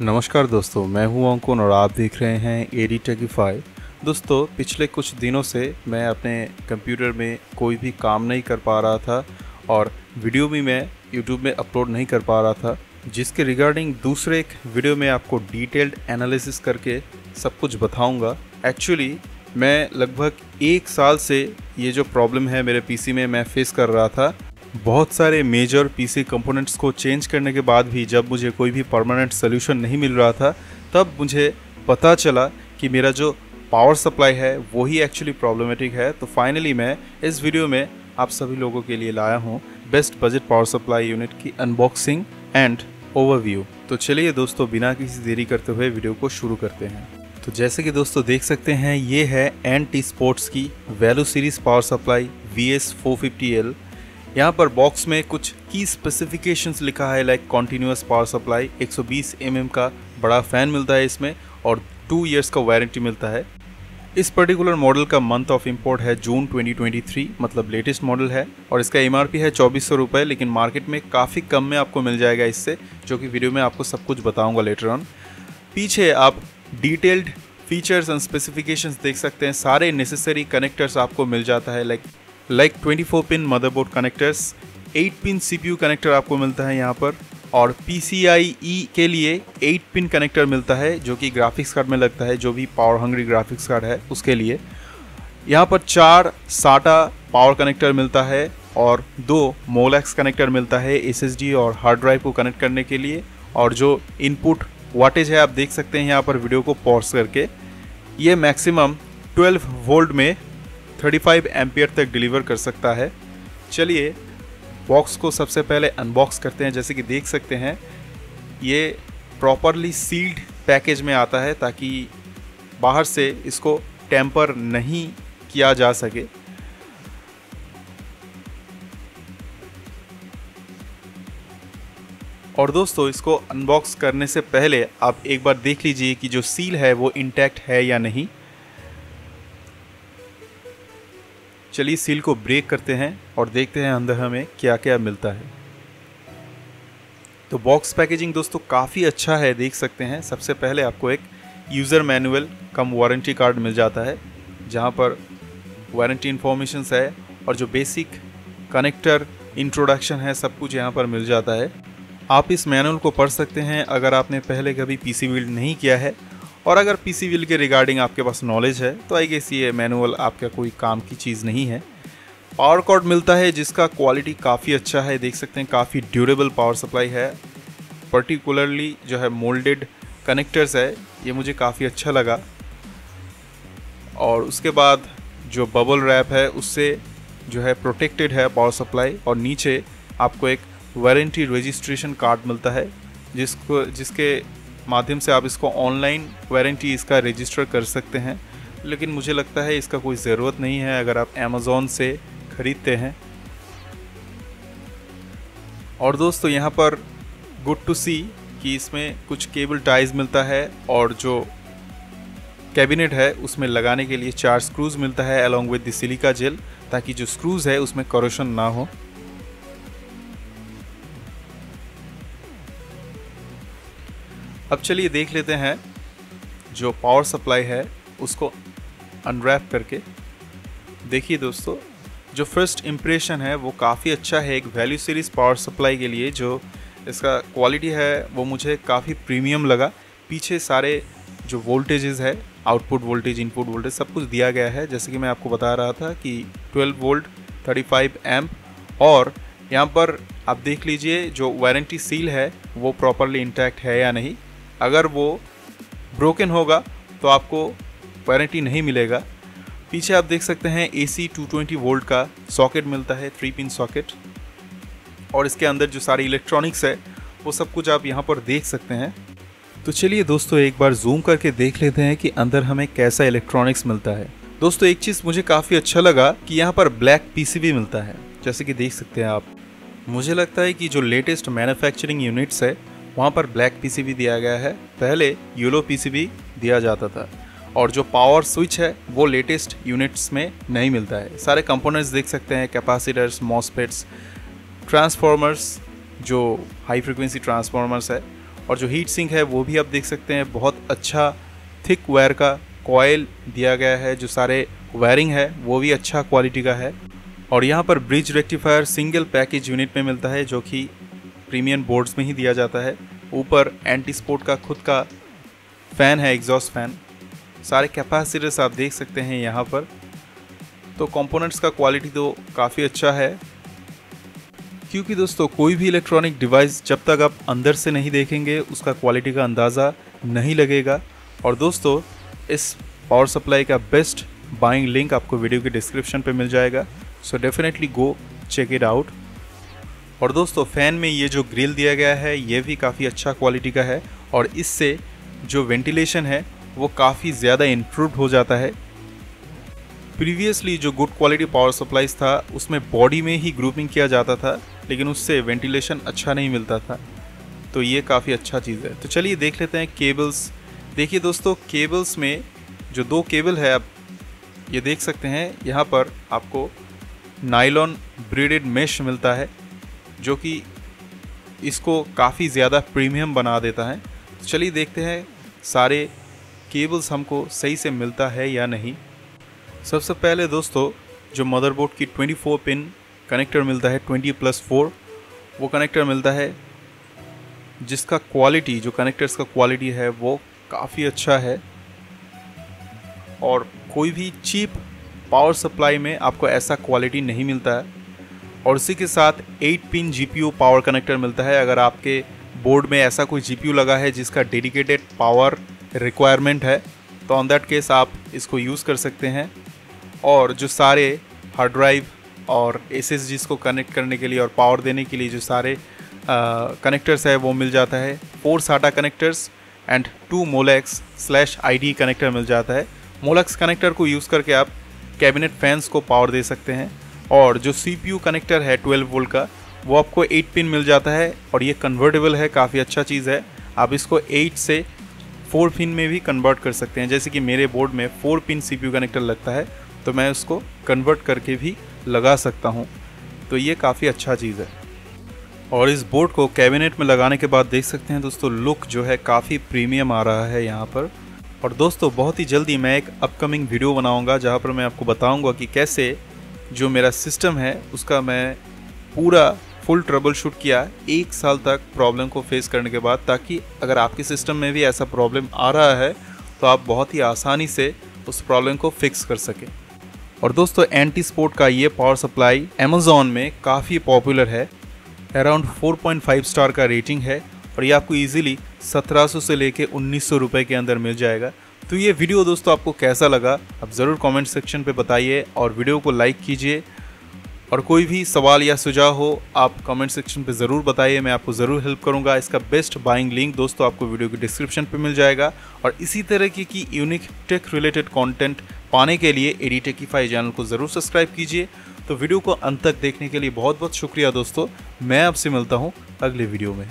नमस्कार दोस्तों, मैं हूँ अंकुन और आप देख रहे हैं एडी टेकीफाई दोस्तों, पिछले कुछ दिनों से मैं अपने कंप्यूटर में कोई भी काम नहीं कर पा रहा था और वीडियो भी मैं यूट्यूब में अपलोड नहीं कर पा रहा था, जिसके रिगार्डिंग दूसरे एक वीडियो में आपको डिटेल्ड एनालिसिस करके सब कुछ बताऊँगा। एक्चुअली, मैं लगभग एक साल से ये जो प्रॉब्लम है मेरे पीसी में मैं फेस कर रहा था। बहुत सारे मेजर पीसी कंपोनेंट्स को चेंज करने के बाद भी जब मुझे कोई भी परमानेंट सोल्यूशन नहीं मिल रहा था, तब मुझे पता चला कि मेरा जो पावर सप्लाई है, वही एक्चुअली प्रॉब्लमेटिक है। तो फाइनली मैं इस वीडियो में आप सभी लोगों के लिए लाया हूँ best budget power supply unit की अनबॉक्सिंग एंड ओवरव्यू तो चलिए दोस्तों, बिना किसी देरी करते हुए वीडियो को शुरू करते हैं। तो जैसे कि दोस्तों, देख सकते हैं, ये है एन टी स्पोर्ट्स की value series power supply V S four fifty L यहाँ पर बॉक्स में कुछ की स्पेसिफिकेशंस लिखा है like continuous power supply 120 mm का बड़ा फ़ैन मिलता है इसमें और टू ईयर्स का वारंटी मिलता है। इस पर्टिकुलर मॉडल का मंथ ऑफ़ इंपोर्ट है जून 2023 मतलब लेटेस्ट मॉडल है और इसका एमआरपी है चौबीस सौ रुपये लेकिन मार्केट में काफ़ी कम में आपको मिल जाएगा इससे, जो कि वीडियो में आपको सब कुछ बताऊँगा लेटर ऑन पीछे आप डिटेल्ड फीचर्स एंड स्पेसिफिकेशंस देख सकते हैं, सारे नेसेसरी कनेक्टर्स आपको मिल जाता है like like 24 pin motherboard connectors 8 pin CPU connector आपको मिलता है यहाँ पर, और PCIe के लिए 8 पिन कनेक्टर मिलता है, जो कि ग्राफिक्स कार्ड में लगता है, जो भी पावर हंग्री ग्राफिक्स कार्ड है, उसके लिए। यहाँ पर चार साटा पावर कनेक्टर मिलता है, और दो मोलैक्स कनेक्टर मिलता है एसएसडी और हार्ड ड्राइव को कनेक्ट करने के लिए, और जो इनपुट वाटेज है, आप देख सकते हैं यहाँ पर वीडियो को पॉज करके। ये मैक्सिमम 12 वोल्ट में 35 एम्पियर तक डिलीवर कर सकता है। चलिए बॉक्स को सबसे पहले अनबॉक्स करते हैं। जैसे कि देख सकते हैं, ये प्रॉपरली सील्ड पैकेज में आता है ताकि बाहर से इसको टेम्पर नहीं किया जा सके। और दोस्तों, इसको अनबॉक्स करने से पहले आप एक बार देख लीजिए कि जो सील है वो इंटैक्ट है या नहीं। चलिए सील को ब्रेक करते हैं और देखते हैं अंदर हमें क्या क्या मिलता है। तो बॉक्स पैकेजिंग दोस्तों काफ़ी अच्छा है, देख सकते हैं। सबसे पहले आपको एक user manual cum warranty card मिल जाता है, जहाँ पर वारंटी इन्फॉर्मेशन है और जो बेसिक कनेक्टर इंट्रोडक्शन है, सब कुछ यहाँ पर मिल जाता है। आप इस मैनुअल को पढ़ सकते हैं। अगर आपने पहले कभी पीसी बिल्ड नहीं किया है और अगर पीसी व्हील के रिगार्डिंग आपके पास नॉलेज है तो आई गेस ये मैनुअल आपका कोई काम की चीज़ नहीं है। पावर कॉर्ड मिलता है, जिसका क्वालिटी काफ़ी अच्छा है, देख सकते हैं, काफ़ी ड्यूरेबल पावर सप्लाई है। पर्टिकुलरली जो है मोल्डेड कनेक्टर्स है, ये मुझे काफ़ी अच्छा लगा। और उसके बाद जो बबल रैप है, उससे जो है प्रोटेक्टेड है पावर सप्लाई और नीचे आपको एक वारंटी रजिस्ट्रेशन कार्ड मिलता है, जिसको, जिसके माध्यम से आप इसको ऑनलाइन वारंटी इसका रजिस्टर कर सकते हैं। लेकिन मुझे लगता है इसका कोई ज़रूरत नहीं है अगर आप अमेज़ोन से ख़रीदते हैं। और दोस्तों, यहाँ पर गुड टू सी कि इसमें कुछ केबल टाइज मिलता है और जो कैबिनेट है, उसमें लगाने के लिए चार स्क्रूज़ मिलता है along with the silica gel ताकि जो स्क्रूज़ है, उसमें करोशन ना हो। अब चलिए देख लेते हैं जो पावर सप्लाई है, उसको अनरैप करके। देखिए दोस्तों, जो फ़र्स्ट इम्प्रेशन है, वो काफ़ी अच्छा है एक वैल्यू सीरीज़ पावर सप्लाई के लिए, जो इसका क्वालिटी है, वो मुझे काफ़ी प्रीमियम लगा। पीछे सारे जो वोल्टेजेस है आउटपुट वोल्टेज इनपुट वोल्टेज सब कुछ दिया गया है। जैसे कि मैं आपको बता रहा था कि 12 वोल्ट 35 एम्प और यहाँ पर आप देख लीजिए, जो वारंटी सील है, वो प्रॉपरली इंटैक्ट है या नहीं। अगर वो ब्रोकन होगा तो आपको वारंटी नहीं मिलेगा। पीछे आप देख सकते हैं A C two twenty volt का सॉकेट मिलता है थ्री पिन सॉकेट और इसके अंदर जो सारी इलेक्ट्रॉनिक्स है, वो सब कुछ आप यहाँ पर देख सकते हैं। तो चलिए दोस्तों, एक बार जूम करके देख लेते हैं कि अंदर हमें कैसा इलेक्ट्रॉनिक्स मिलता है। दोस्तों, एक चीज़ मुझे काफ़ी अच्छा लगा कि यहाँ पर ब्लैक पीसीबी मिलता है। जैसे कि देख सकते हैं आप। मुझे लगता है कि जो लेटेस्ट मैन्युफैक्चरिंग यूनिट्स है वहाँ पर ब्लैक पीसीबी दिया गया है। पहले येलो पीसीबी दिया जाता था। और जो पावर स्विच है, वो लेटेस्ट यूनिट्स में नहीं मिलता है। सारे कंपोनेंट्स देख सकते हैं, कैपेसिटर्स मॉसपेट्स ट्रांसफॉर्मर्स जो हाई फ्रिक्वेंसी ट्रांसफॉर्मर्स है, और जो हीट सिंक है, वो भी आप देख सकते हैं। बहुत अच्छा थिक वायर का कॉयल दिया गया है, जो सारे वायरिंग है, वो भी अच्छा क्वालिटी का है। और यहाँ पर bridge rectifier single package unit में मिलता है, जो कि प्रीमियम बोर्ड्स में ही दिया जाता है। ऊपर एंटी स्पोर्ट का खुद का फ़ैन है, एग्जॉस्ट फ़ैन। सारे कैपेसिटर्स आप देख सकते हैं यहाँ पर। तो कंपोनेंट्स का क्वालिटी तो काफ़ी अच्छा है। क्योंकि दोस्तों, कोई भी इलेक्ट्रॉनिक डिवाइस जब तक आप अंदर से नहीं देखेंगे, उसका क्वालिटी का अंदाज़ा नहीं लगेगा। और दोस्तों, इस पावर सप्लाई का बेस्ट बाइंग लिंक आपको वीडियो के डिस्क्रिप्शन पे मिल जाएगा। So definitely go check it out. और दोस्तों फ़ैन में ये जो ग्रिल दिया गया है, ये भी काफ़ी अच्छा क्वालिटी का है और इससे जो वेंटिलेशन है, वो काफ़ी ज़्यादा इम्प्रूव हो जाता है। प्रीवियसली जो गुड क्वालिटी पावर सप्लाईज था, उसमें बॉडी में ही ग्रुपिंग किया जाता था, लेकिन उससे वेंटिलेशन अच्छा नहीं मिलता था। तो ये काफ़ी अच्छा चीज़ है। तो चलिए देख लेते हैं केबल्स देखिए दोस्तों केबल्स में जो दो केबल है, आप ये देख सकते हैं, यहाँ पर आपको नाइलॉन ब्रीडेड मेश मिलता है। जो कि इसको काफ़ी ज़्यादा प्रीमियम बना देता है। चलिए देखते हैं, सारे केबल्स हमको सही से मिलता है या नहीं। सबसे पहले दोस्तों, जो मदरबोर्ड की 24 पिन कनेक्टर मिलता है 20 प्लस फोर, वो कनेक्टर मिलता है, जिसका क्वालिटी, जो कनेक्टर्स का क्वालिटी है, वो काफ़ी अच्छा है। और कोई भी चीप पावर सप्लाई में आपको ऐसा क्वालिटी नहीं मिलता है। और उसी के साथ 8 पिन जीपीयू पावर कनेक्टर मिलता है। अगर आपके बोर्ड में ऐसा कोई जीपीयू लगा है जिसका डेडिकेटेड पावर रिक्वायरमेंट है तो ऑन दैट केस आप इसको यूज़ कर सकते हैं। और जो सारे हार्ड ड्राइव और एस को कनेक्ट करने के लिए और पावर देने के लिए जो सारे कनेक्टर्स है, वो मिल जाता है। Four SATA connectors and two molex slash ID connector मिल जाता है। मोलेक्स कनेक्टर को यूज़ करके आप कैबिनेट फैंस को पावर दे सकते हैं। और जो सीपीयू कनेक्टर है 12 वोल्ट का, वो आपको 8 पिन मिल जाता है और ये कन्वर्टेबल है, काफ़ी अच्छा चीज़ है। आप इसको 8 से 4 पिन में भी कन्वर्ट कर सकते हैं। जैसे कि मेरे बोर्ड में 4 पिन सीपीयू कनेक्टर लगता है तो मैं उसको कन्वर्ट करके भी लगा सकता हूँ। तो ये काफ़ी अच्छा चीज़ है। और इस बोर्ड को कैबिनेट में लगाने के बाद देख सकते हैं दोस्तों लुक जो है काफ़ी प्रीमियम आ रहा है यहाँ पर। और दोस्तों, बहुत ही जल्दी मैं एक अपकमिंग वीडियो बनाऊँगा, जहाँ पर मैं आपको बताऊँगा कि कैसे जो मेरा सिस्टम है, उसका मैं पूरा फुल ट्रबल शूट किया एक साल तक प्रॉब्लम को फेस करने के बाद, ताकि अगर आपके सिस्टम में भी ऐसा प्रॉब्लम आ रहा है तो आप बहुत ही आसानी से उस प्रॉब्लम को फिक्स कर सकें। और दोस्तों एंटी स्पोर्ट का ये पावर सप्लाई अमेजोन में काफ़ी पॉपुलर है। अराउंड 4.5 स्टार का रेटिंग है, और ये आपको इजीली 1700 से लेके उन्नीस सौ के अंदर मिल जाएगा। तो ये वीडियो दोस्तों आपको कैसा लगा आप ज़रूर कमेंट सेक्शन पे बताइए और वीडियो को लाइक कीजिए। और कोई भी सवाल या सुझाव हो आप कमेंट सेक्शन पे ज़रूर बताइए मैं आपको ज़रूर हेल्प करूँगा। इसका बेस्ट बाइंग लिंक दोस्तों आपको वीडियो के डिस्क्रिप्शन पे मिल जाएगा। और इसी तरह की, की यूनिक टेक रिलेटेड कंटेंट पाने के लिए एडी टेकीफाई चैनल को ज़रूर सब्सक्राइब कीजिए। तो वीडियो को अंत तक देखने के लिए बहुत बहुत शुक्रिया दोस्तों। मैं आपसे मिलता हूँ अगले वीडियो में।